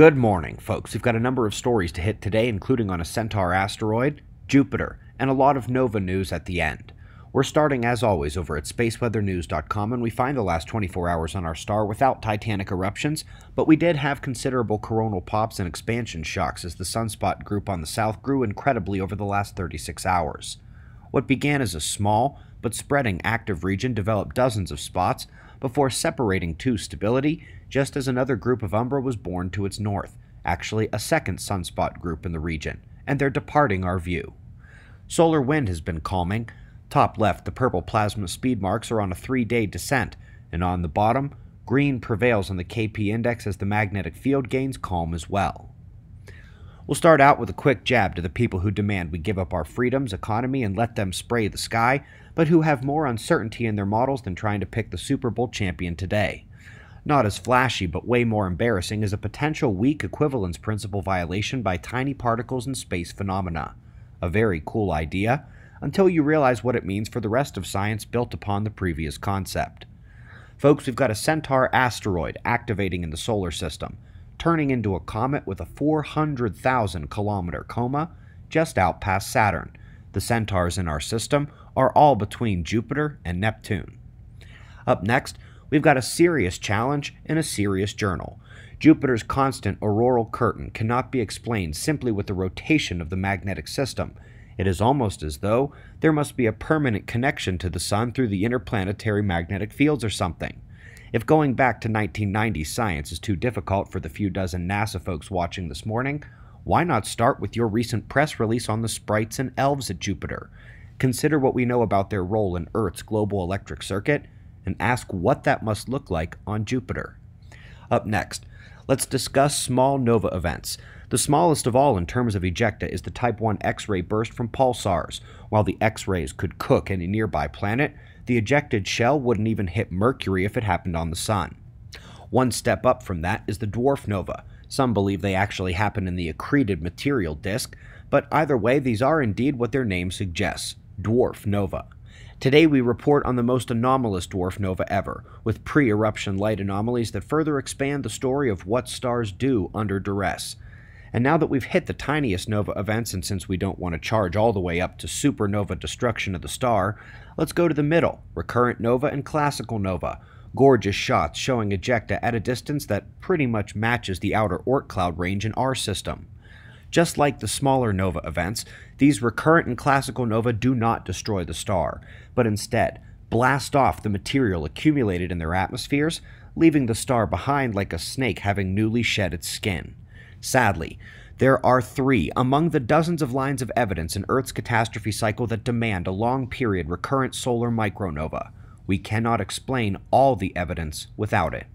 Good morning, folks. We've got a number of stories to hit today, including on a Centaur asteroid, Jupiter, and a lot of nova news at the end. We're starting, as always, over at spaceweathernews.com, and we find the last 24 hours on our star without titanic eruptions, but we did have considerable coronal pops and expansion shocks as the sunspot group on the south grew incredibly over the last 36 hours. What began as a small, but spreading active region developed dozens of spots before separating to stability just as another group of umbra was born to its north, actually a second sunspot group in the region, and they're departing our view. Solar wind has been calming. Top left, the purple plasma speed marks are on a three day descent, and on the bottom, green prevails on the KP index as the magnetic field gains calm as well. We'll start out with a quick jab to the people who demand we give up our freedoms, economy, and let them spray the sky, but who have more uncertainty in their models than trying to pick the Super Bowl champion today. Not as flashy, but way more embarrassing, is a potential weak equivalence principle violation by tiny particles in space phenomena. A very cool idea, until you realize what it means for the rest of science built upon the previous concept. Folks, we've got a Centaur asteroid activating in the solar system, turning into a comet with a 400,000 kilometer coma just out past Saturn. The Centaurs in our system are all between Jupiter and Neptune. Up next, We've got a serious challenge in a serious journal. Jupiter's constant auroral curtain cannot be explained simply with the rotation of the magnetic system. It is almost as though there must be a permanent connection to the Sun through the interplanetary magnetic fields or something. If going back to 1990 science is too difficult for the few dozen NASA folks watching this morning, why not start with your recent press release on the sprites and elves at Jupiter? Consider what we know about their role in Earth's global electric circuit and ask what that must look like on Jupiter. Up next, let's discuss small nova events. The smallest of all in terms of ejecta is the Type 1 X ray burst from pulsars. While the X rays could cook any nearby planet, the ejected shell wouldn't even hit Mercury if it happened on the Sun. One step up from that is the dwarf nova. Some believe they actually happen in the accreted material disk, but either way, these are indeed what their name suggests dwarf nova. Today we report on the most anomalous dwarf nova ever, with pre-eruption light anomalies that further expand the story of what stars do under duress. And now that we've hit the tiniest nova events, and since we don't want to charge all the way up to supernova destruction of the star, let's go to the middle recurrent nova and classical nova. Gorgeous shots showing ejecta at a distance that pretty much matches the outer Oort cloud range in our system. Just like the smaller nova events, these recurrent and classical nova do not destroy the star, but instead blast off the material accumulated in their atmospheres, leaving the star behind like a snake having newly shed its skin. Sadly, there are three among the dozens of lines of evidence in Earth's catastrophe cycle that demand a long period recurrent solar micronova. We cannot explain all the evidence without it.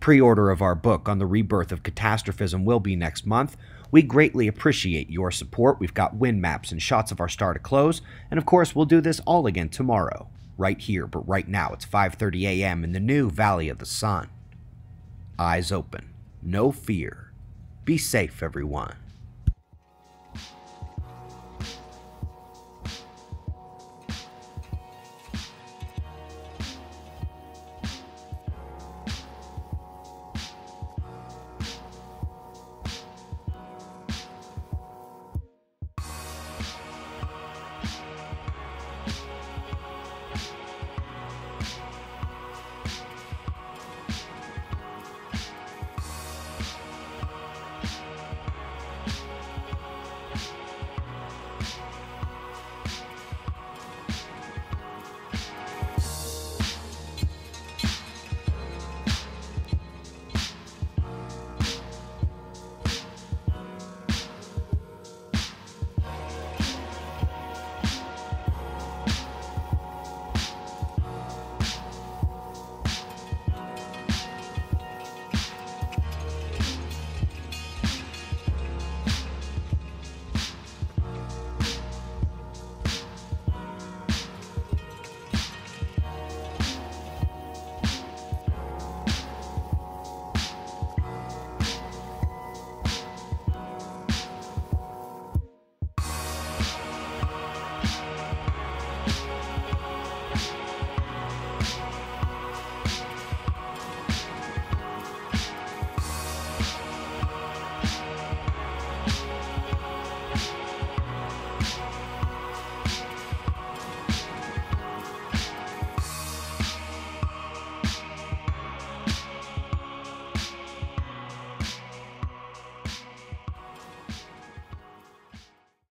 Pre order of our book on the rebirth of catastrophism will be next month. We greatly appreciate your support. We've got wind maps and shots of our star to close, and of course, we'll do this all again tomorrow, right here, but right now it's 5:30 a.m. in the new Valley of the Sun. Eyes open, no fear. Be safe, everyone.